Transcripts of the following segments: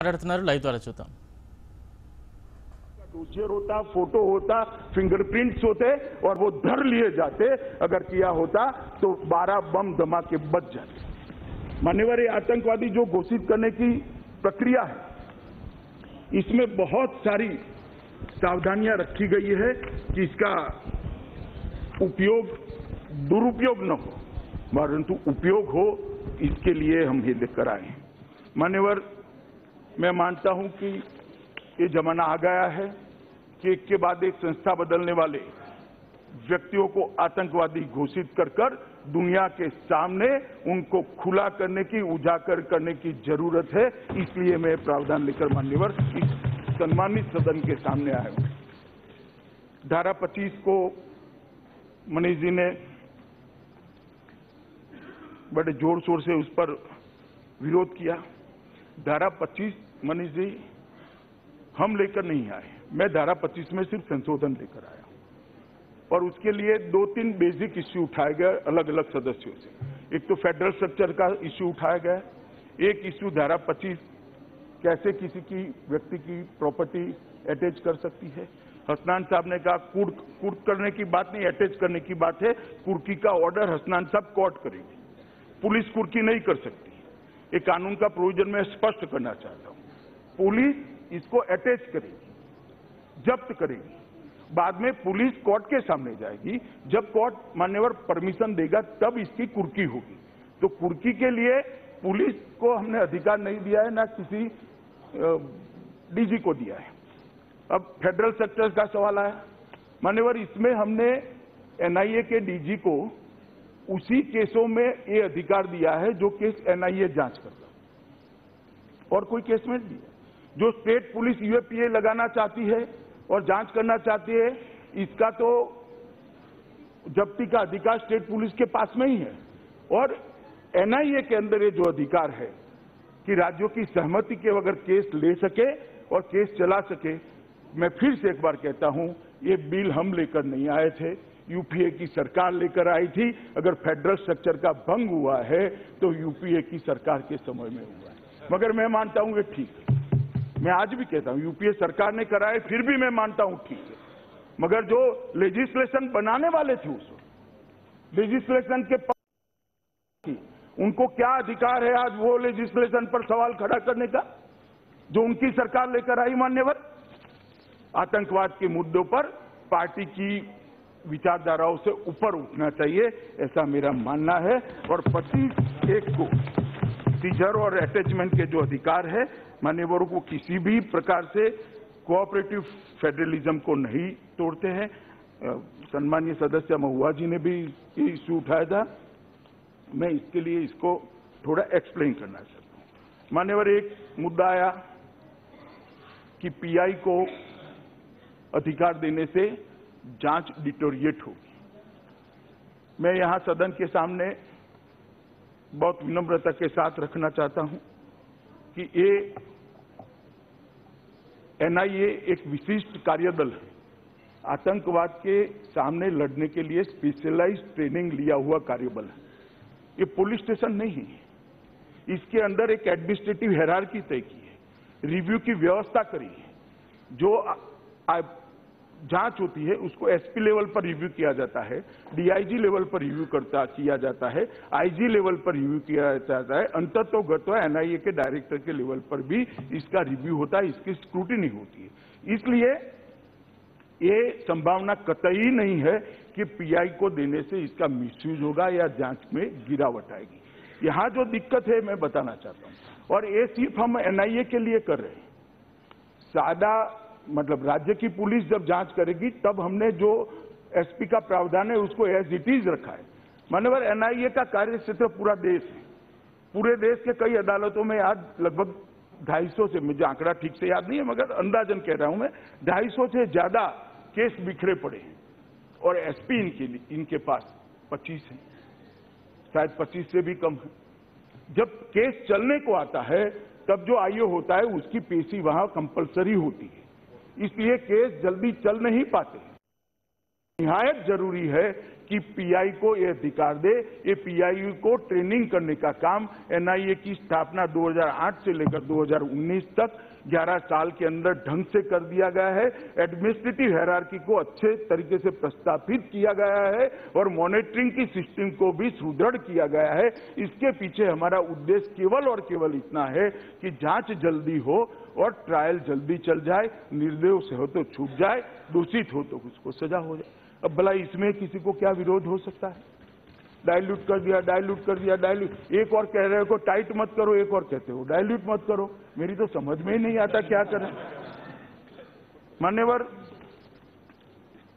మాట్లాడుతున్నారు లైవ్ ద్వారా చూద్దాం डोजियर होता फोटो होता फिंगरप्रिंट्स होते और वो धर लिए जाते अगर किया होता तो 12 बम धमाके बच जाते मान्यवर ये आतंकवादी जो घोषित करने की प्रक्रिया है इसमें बहुत सारी सावधानियां रखी गई है कि इसका उपयोग दुरुपयोग न हो परंतु उपयोग हो इसके लिए हम ये लेकर आए हैं मान्यवर मैं मानता हूँ कि ये जमाना आ गया है कि एक के बाद एक संस्था बदलने वाले व्यक्तियों को आतंकवादी घोषित कर कर दुनिया के सामने उनको खुला करने की, उजागर करने की ज़रूरत है। इसलिए मैं प्रावधान लेकर मान्यवर इस सम्मानित सदन के सामने आया हूँ। धारा 25 को मनीष जी ने बड़े ज़ोर शोर से उस पर विरोध किया। धारा 25 मनीष जी, हम लेकर नहीं आए। मैं धारा 25 में सिर्फ़ संशोधन लेकर आया और उसके लिए दो तीन बेसिक इश्यू उठाए गए अलग अलग सदस्यों से। एक तो फेडरल स्ट्रक्चर का इश्यू उठाया गया। एक इश्यू धारा 25 कैसे किसी की व्यक्ति की प्रॉपर्टी अटैच कर सकती है। हसनान साहब ने कहा कुर्क कुर्क करने की बात नहीं अटैच करने की बात है। कुर्की का ऑर्डर हसनान साहब कोर्ट करेगी। पुलिस कुर्की नहीं कर सकती। ये कानून का प्रोविज़न मैं स्पष्ट करना चाहता हूँ। पुलिस इसको अटैच करेगी, जब्त करेगी। बाद में पुलिस कोर्ट के सामने जाएगी, जब कोर्ट मान्यवर परमिशन देगा, तब इसकी कुर्की होगी। तो कुर्की के लिए पुलिस को हमने अधिकार नहीं दिया है, ना किसी डीजी को दिया है। अब फेडरल सेक्टर का सवाल आया। मान्यवर इसमें हमने एनआईए के डीजी को उसी केसों में ये अधिकार दिया है, जो केस एनआईए जाँच करता और कोई केस में दिया। जो स्टेट पुलिस यूएपीए लगाना चाहती है और जाँच करना चाहती है, इसका तो जब्ती का अधिकार स्टेट पुलिस के पास में ही है। और एनआईए के अंदर ये जो अधिकार है कि राज्यों की सहमति के अगर केस ले सके और केस चला सके, मैं फिर से एक बार कहता हूँ, ये बिल हम लेकर नहीं आए थे। यूपीए की सरकार लेकर आई थी। अगर फेडरल स्ट्रक्चर का भंग हुआ है तो यूपीए की सरकार के समय में हुआ है। मगर मैं मानता हूँ ये ठीक है। मैं आज भी कहता हूँ, यूपीए सरकार ने कराए फिर भी मैं मानता हूँ ठीक है। मगर जो लेजिस्लेशन बनाने वाले थे उस लेजिस्लेशन के उनको क्या अधिकार है आज वो लेजिस्लेशन पर सवाल खड़ा करने का, जो उनकी सरकार लेकर आई मान्यवर? आतंकवाद के मुद्दों पर पार्टी की विचारधाराओं से ऊपर उठना चाहिए, ऐसा मेरा मानना है, और पच्चीस एक को सीजर और अटैचमेंट के जो अधिकार है मान्यवरों को किसी भी प्रकार से कोऑपरेटिव फेडरलिज्म को नहीं तोड़ते हैं। सम्मान्य सदस्य महुआ जी ने भी ये इश्यू उठाया था। मैं इसके लिए इसको थोड़ा एक्सप्लेन करना चाहता हूँ। मान्यवर एक मुद्दा आया कि पीआई को अधिकार देने से जाँच डिटोरिएट होगी। मैं यहाँ सदन के सामने बहुत विनम्रता के साथ रखना चाहता हूँ कि ये एनआईए एक विशिष्ट कार्यदल है। आतंकवाद के सामने लड़ने के लिए स्पेशलाइज ट्रेनिंग लिया हुआ कार्यबल है। ये पुलिस स्टेशन नहीं है। इसके अंदर एक एडमिनिस्ट्रेटिव हेरारकी तय की है। रिव्यू की व्यवस्था करी है। जो जाँच होती है, उसको एसपी लेवल पर रिव्यू किया जाता है डीआईजी लेवल पर रिव्यू करता, किया जाता है आईजी लेवल पर रिव्यू किया जाता है अंततो गतो एनआईए के डायरेक्टर के लेवल पर भी इसका रिव्यू होता है, इसकी स्क्रूटिनी होती है। इसलिए ये संभावना कतई नहीं है कि पीआई को देने से इसका मिसयूज होगा या जाँच में गिरावट आएगी। यहाँ जो दिक्कत है, मैं बताना चाहता हूँ। और ये सिर्फ़ हम एनआईए के लिए कर रहे हैं। सादा मतलब राज्य की पुलिस जब जाँच करेगी, तब हमने जो एसपी का प्रावधान है, उसको एज इट इज़ रखा है। मान्यवर एनआईए का कार्य क्षेत्र पूरा देश है। पूरे देश के कई अदालतों में आज लगभग 250 से मुझे आंकड़ा ठीक से याद नहीं है, मगर अंदाजन कह रहा हूँ मैं 250 से ज़्यादा केस बिखरे पड़े हैं। और एसपी इनके इनके पास 25 है। शायद 25 से भी कम है। जब केस चलने को आता है, तब जो आईओ होता है, उसकी पेशी वहाँ कंपलसरी होती है। इसलिए केस जल्दी चल नहीं पाते। निहायत ज़रूरी है कि पीआई को ये अधिकार दे, ये पीआई को ट्रेनिंग करने का काम। एनआईए की स्थापना 2008 से लेकर 2019 तक 11 साल के अंदर ढंग से कर दिया गया है। एडमिनिस्ट्रेटिव हैरार्की को अच्छे तरीके से प्रस्तापित किया गया है और मॉनिटरिंग की सिस्टम को भी सुदृढ़ किया गया है। इसके पीछे हमारा उद्देश्य केवल और केवल इतना है कि जाँच जल्दी हो और ट्रायल जल्दी चल जाए निर्दोष हो तो छूट जाए, दूषित हो तो उसको सजा हो जाए। अब भला इसमें किसी को क्या विरोध हो सकता है? डायल्यूट कर दिया डायल्यूट कर दिया डायल्यूट एक और कह रहे हो टाइट मत करो, एक और कहते हो डायल्यूट मत करो। मेरी तो समझ में ही नहीं आता क्या करें। मान्यवर,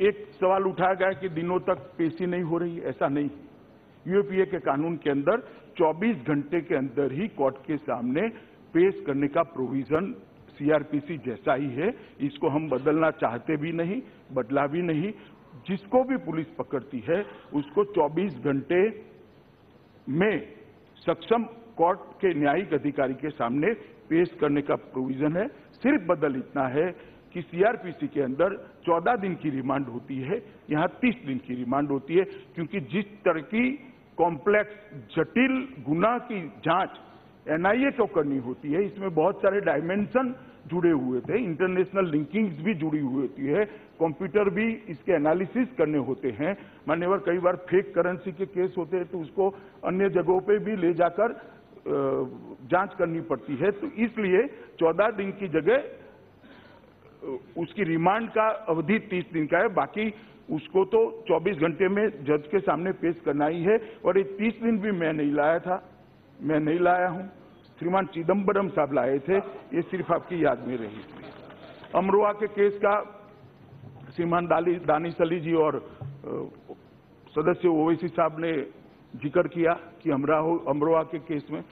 एक सवाल उठाया गया कि दिनों तक पेशी नहीं हो रही, ऐसा नहीं। यूएपीए के कानून के अंदर 24 घंटे के अंदर ही कोर्ट के सामने पेश करने का प्रोविज़न सीआरपीसी जैसा ही है, इसको हम बदलना चाहते भी नहीं, बदला भी नहीं। जिसको भी पुलिस पकड़ती है, उसको 24 घंटे में सक्षम कोर्ट के न्यायिक अधिकारी के सामने पेश करने का प्रोविज़न है। सिर्फ़ बदल इतना है कि सीआरपीसी के अंदर 14 दिन की रिमांड होती है, यहाँ 30 दिन की रिमांड होती है, क्योंकि जिस तरह की कॉम्प्लेक्स जटिल गुना की जाँच एनआईए को करनी होती है। इसमें बहुत सारे डायमेंशन जुड़े हुए थे। इंटरनेशनल लिंकिंग्स भी जुड़ी हुई होती है कंप्यूटर भी इसके एनालिसिस करने होते हैं। मान्यवर कई बार फेक करेंसी के केस होते हैं तो उसको अन्य जगहों पे भी ले जाकर जाँच करनी पड़ती है। तो इसलिए 14 दिन की जगह उसकी रिमांड का अवधि 30 दिन का है। बाकी उसको तो 24 घंटे में जज के सामने पेश करना ही है। और ये 30 दिन भी मैं नहीं लाया था। मैं नहीं लाया हूँ। श्रीमान चिदम्बरम साहब लाए थे, ये सिर्फ़ आपकी याद में रही। अमरोहा के केस का श्रीमान दानिश अली जी और सदस्य ओवैसी साहब ने ज़िक्र किया कि अमरोहा के केस में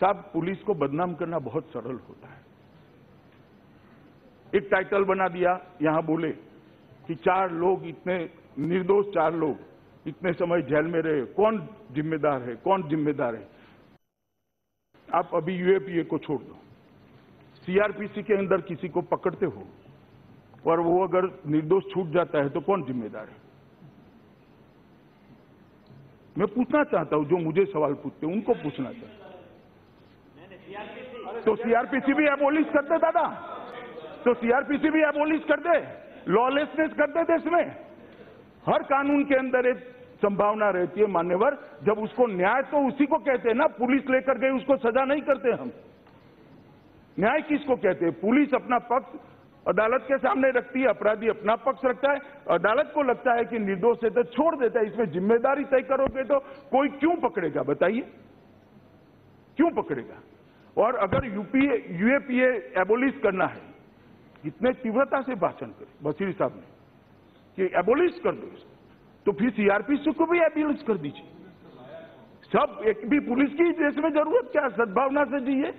साहब, पुलिस को बदनाम करना बहुत सरल होता है। एक टाइटल बना दिया, यहाँ बोले कि चार लोग इतने, निर्दोष चार लोग इतने समय जेल में रहे। कौन जिम्मेदार है? कौन जिम्मेदार है? आप अभी यूएपीए को छोड़ दो। सीआरपीसी के अंदर किसी को पकड़ते हो, और वो अगर निर्दोष छूट जाता है तो कौन जिम्मेदार है? मैं पूछना चाहता हूँ, जो मुझे सवाल पूछते उनको पूछना चाहता हूँ। तो सीआरपीसी भी एबोलिश कर दे दादा। तो सीआरपीसी भी एबोलिश कर दे। लॉलेसनेस कर दे देश में। हर कानून के अंदर एक संभावना रहती है मान्यवर। जब उसको न्याय तो उसी को कहते हैं ना, पुलिस लेकर गई, उसको सजा नहीं करते हम। न्याय किसको कहते हैं? पुलिस अपना पक्ष अदालत के सामने रखती है, अपराधी अपना पक्ष रखता है। अदालत को लगता है कि निर्दोष है तो छोड़ देता है, इसमें ज़िम्मेदारी तय करोगे तो कोई क्यों पकड़ेगा, बताइए। क्यों पकड़ेगा? और अगर यूपीए यूएपीए एबोलिश करना है इतने तीव्रता से भाषण करे बसीर साहब ने, कि एबोलिश कर दो इसको। तो फिर सीआरपीसी को भी एबोलिश कर दीजिए। सब एक भी पुलिस की देश में ज़रूरत क्या? सद्भावना से जिए।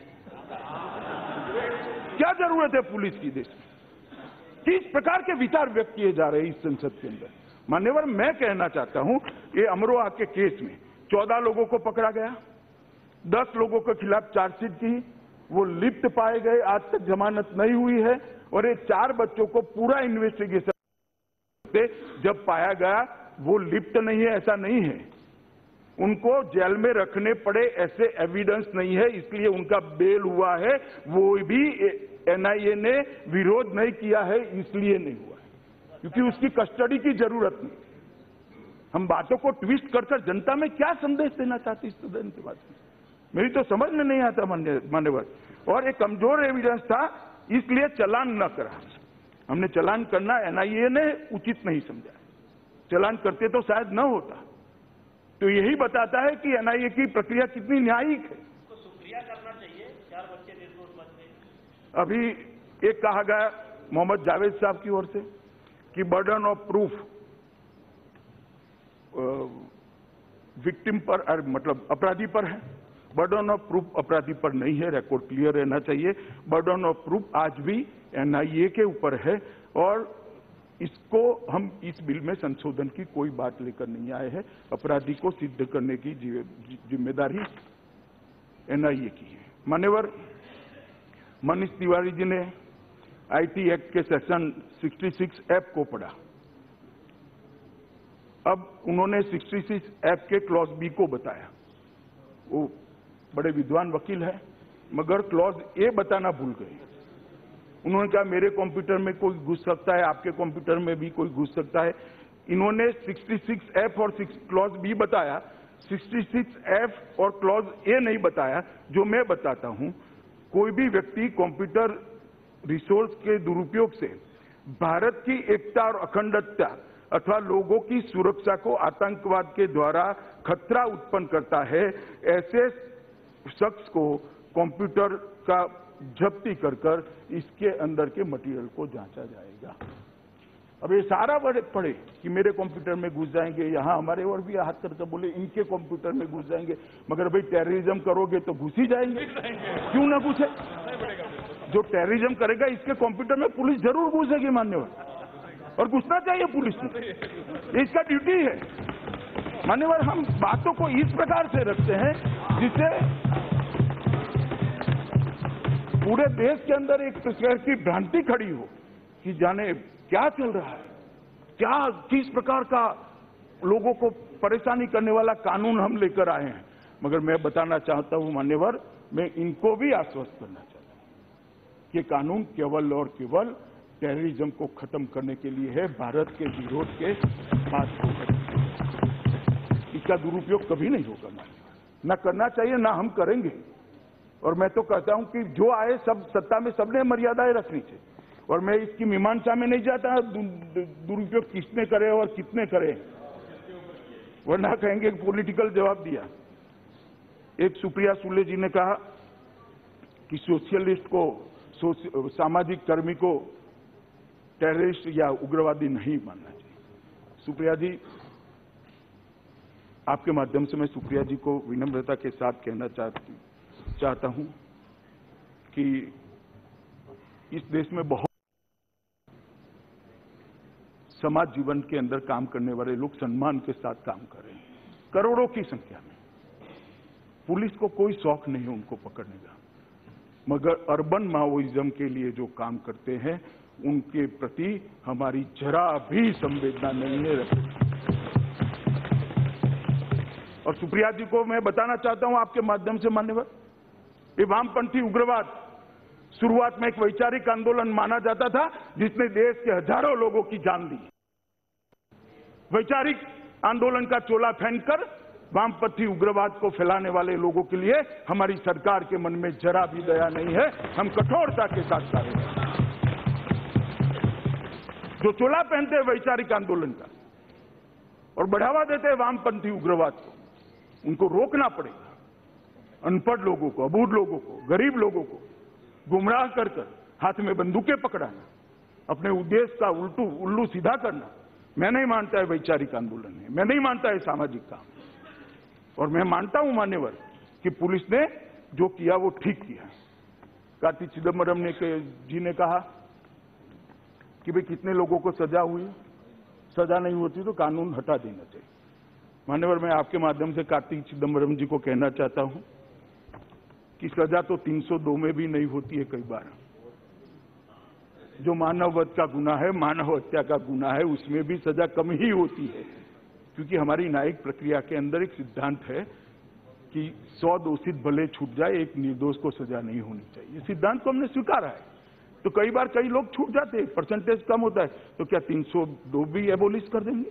क्या ज़रूरत है पुलिस की देश में? किस प्रकार के विचार व्यक्त किए जा रहे हैं इस संसद के अंदर? मान्यवर, मैं कहना चाहता हूँ, ये अमरोहा के केस में चौदह लोगों को पकड़ा गया, दस लोगों के खिलाफ चार्जशीट की, वो लिप्त पाए गए, आज तक जमानत नहीं हुई है, और ये चार बच्चों को पूरा इन्वेस्टिगेशन जब पाया गया वो लिप्त नहीं है, ऐसा नहीं है। उनको जेल में रखने पड़े ऐसे एविडेंस नहीं है, इसलिए उनका बेल हुआ है। वो भी एनआईए ने विरोध नहीं किया है, इसलिए नहीं हुआ है। क्योंकि उसकी कस्टडी की ज़रूरत नहीं। हम बातों को ट्विस्ट कर कर जनता में क्या संदेश देना चाहती सदन के बाद मेरी तो समझ में नहीं आता मान्य- मान्यवर। और एक कमज़ोर एविडेंस था, इसलिए चलान न करा। हमने चलान करना एनआईए ने उचित नहीं समझा। चलान करते तो शायद न होता। तो यही बताता है कि एनआईए की प्रक्रिया कितनी न्यायिक है। शुक्रिया करना चाहिए चार बच्चे निर्दोष अभी एक कहा गया मोहम्मद जावेद साहब की ओर से कि बर्डन ऑफ़ प्रूफ विक्टिम पर मतलब अपराधी पर है। बर्डन ऑफ़ प्रूफ अपराधी पर नहीं है रिकॉर्ड क्लियर रहना चाहिए। बर्डन ऑफ़ प्रूफ आज भी एनआईए के ऊपर है और इसको हम इस बिल में संशोधन की कोई बात लेकर नहीं आए हैं। अपराधी को सिद्ध करने की ज़िम्मेदारी एनआईए की है। मान्यवर, मनीष तिवारी जी ने आईटी एक्ट के सेक्शन 66 एफ़ को पढ़ा। अब उन्होंने 66 एक्ट के क्लॉज बी को बताया। वो बड़े विद्वान वकील है, मगर क्लॉज ए बताना भूल गए। उन्होंने कहा, मेरे कंप्यूटर में कोई घुस सकता है, आपके कंप्यूटर में भी कोई घुस सकता है। इन्होंने 66 एफ़ और क्लॉज बी बताया। 66 एफ़ और क्लॉज ए नहीं बताया, जो मैं बताता हूँ। कोई भी व्यक्ति कंप्यूटर रिसोर्स के दुरुपयोग से भारत की एकता और अखंडता अथवा लोगों की सुरक्षा को आतंकवाद के द्वारा खतरा उत्पन्न करता है, ऐसे शख्स को कंप्यूटर का जब्ती कर कर इसके अंदर के मटेरियल को जांचा जाएगा। अब ये सारा बड़े पढ़े कि मेरे कंप्यूटर में घुस जाएँगे यहाँ हमारे और भी हाथ करके बोले इनके कंप्यूटर में घुस जाएँगे। मगर भाई टेररिज्म करोगे तो घुस ही जाएँगे। क्यों ना घुसे? जो टेररिज्म करेगा इसके कंप्यूटर में पुलिस ज़रूर घुसेगी मान्यवर और घुसना चाहिए पुलिस में इसका ड्यूटी है। मान्यवर हम बातों को इस प्रकार से रखते हैं जिससे पूरे देश के अंदर एक प्रकार की भ्रांति खड़ी हो कि जाने क्या चल रहा है। क्या किस प्रकार का लोगों को परेशानी करने वाला कानून हम लेकर आए हैं। मगर मैं बताना चाहता हूँ, मान्यवर, मैं इनको भी आश्वस्त करना चाहता हूँ कि कानून केवल और केवल टेररिज्म को खत्म करने के लिए है, भारत के विरोध के बात इसका दुरुपयोग कभी नहीं होगा न करना चाहिए, ना हम करेंगे। और मैं तो कहता हूँ कि जो आए सब, सत्ता में सबने मर्यादाएँ रखनी चाहिए। और मैं इसकी मीमांसा में नहीं जाता दुरुपयोग किसने करे और कितने करे। वरना कहेंगे पॉलिटिकल जवाब दिया। एक सुप्रिया सुले जी ने कहा कि सोशलिस्ट को सामाजिक कर्मी को टेररिस्ट या उग्रवादी नहीं मानना चाहिए। सुप्रिया जी, आपके माध्यम से मैं सुप्रिया जी को विनम्रता के साथ कहना चाहती चाहता हूँ कि इस देश में बहुत समाज जीवन के अंदर काम करने वाले लोग सम्मान के साथ काम कर रहे हैं। करोड़ों की संख्या में। पुलिस को कोई शौक नहीं है उनको पकड़ने का। मगर अर्बन माओइज्म के लिए जो काम करते हैं, उनके प्रति हमारी जरा भी संवेदना नहीं है। और सुप्रिया जी को मैं बताना चाहता हूँ आपके माध्यम से, मान्यवर। ये वामपंथी उग्रवाद। शुरुआत में एक वैचारिक आंदोलन माना जाता था, जिसने देश के हज़ारों लोगों की जान ली। वैचारिक आंदोलन का चोला पहनकर वामपंथी उग्रवाद को फैलाने वाले लोगों के लिए हमारी सरकार के मन में जरा भी दया नहीं है। हम कठोरता के साथ कार्य जो चोला पहनते हैं वैचारिक आंदोलन का, और बढ़ावा देते हैं वामपंथी उग्रवाद को, उनको रोकना पड़ेगा। अनपढ़ लोगों को अबूढ़ लोगों को, गरीब लोगों को गुमराह कर कर हाथ में बंदूकें पकड़ाना, अपने उद्देश्य का उल्टू, उल्लू सीधा करना, मैं नहीं मानता है वैचारिक आंदोलन है, मैं नहीं मानता है सामाजिक काम और मैं मानता हूँ मान्यवर कि पुलिस ने जो किया वो ठीक किया। कार्तिक चिदम्बरम ने जी ने कहा कि भाई कितने लोगों को सजा हुई सजा नहीं होती तो कानून हटा देना चाहिए। मान्यवर, मैं आपके माध्यम से कार्तिक चिदम्बरम जी को कहना चाहता हूँ कि सजा तो 302 में भी नहीं होती है कई बार। जो मानव वध का गुना है मानव हत्या का गुना है, उसमें भी सजा कम ही होती है। क्योंकि हमारी न्यायिक प्रक्रिया के अंदर एक सिद्धांत है कि सौ दोषित भले छूट जाए, एक निर्दोष को सजा नहीं होनी चाहिए। सिद्धांत को हमने स्वीकारा है। तो कई बार कई लोग छूट जाते हैं परसेंटेज कम होता है। तो क्या 302 भी एबोलिश कर देंगे?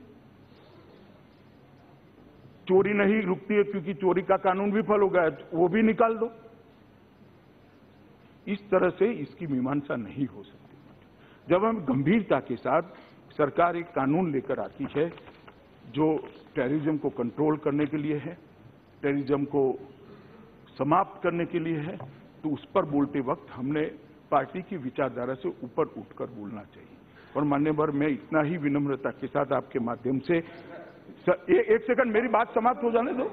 चोरी नहीं रुकती है क्योंकि चोरी का कानून विफल हो गया वो भी निकाल दो। इस तरह से इसकी मीमांसा नहीं हो सकती। जब हम गंभीरता के साथ सरकार एक कानून लेकर आती है जो टेररिज्म को कंट्रोल करने के लिए है टेररिज्म को समाप्त करने के लिए है तो उस पर बोलते वक्त हमने पार्टी की विचारधारा से ऊपर उठकर बोलना चाहिए। और मान्यवर मैं इतना ही विनम्रता के साथ आपके माध्यम से ए, एक सेकंड मेरी बात समाप्त हो जाने दो।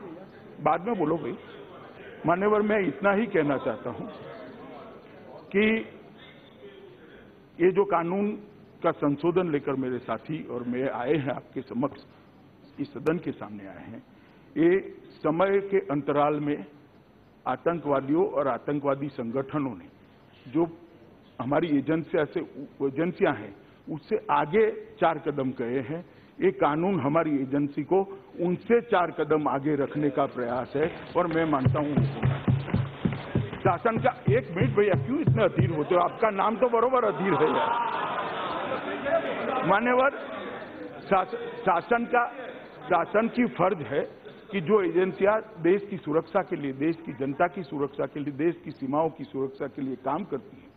बाद में बोलो भाई। मान्यवर मैं इतना ही कहना चाहता हूँ कि ये जो कानून का संशोधन लेकर मेरे साथी और मैं आए हैं आपके समक्ष, इस सदन के सामने आए हैं, ये समय के अंतराल में आतंकवादियों और आतंकवादी संगठनों ने जो हमारी एजेंसिया से, एजेंसियाँ हैं, उससे आगे चार कदम गए हैं। ये कानून हमारी एजेंसी को उनसे चार कदम आगे रखने का प्रयास है और मैं मानता हूँ शासन का एक मिनट भैया, क्यों इतने अधीर होते हो? आपका नाम तो बरोबर अधीर है यार। मान्यवर, शास- शासन का, शासन की फ़र्ज़ है कि जो एजेंसियाँ देश की सुरक्षा के लिए, देश की जनता की सुरक्षा के लिए, देश की सीमाओं की सुरक्षा के लिए काम करती है,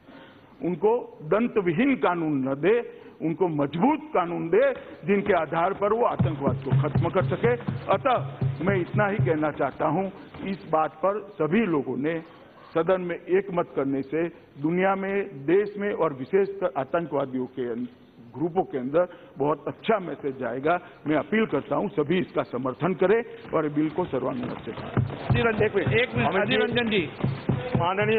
उनको दंत विहीन कानून न दे, उनको मज़बूत कानून दे, जिनके आधार पर वो आतंकवाद को खत्म कर सके। अतः मैं इतना ही कहना चाहता हूँ, इस बात पर सभी लोगों ने सदन में एकमत करने से दुनिया में देश में और विशेषकर आतंकवादियों के अं- ग्रुपों के अंदर बहुत अच्छा मैसेज जाएगा मैं अपील करता हूँ सभी इसका समर्थन करें और बिल को सर्वानुमत से करें एक मिनट मिनट जी। माननीय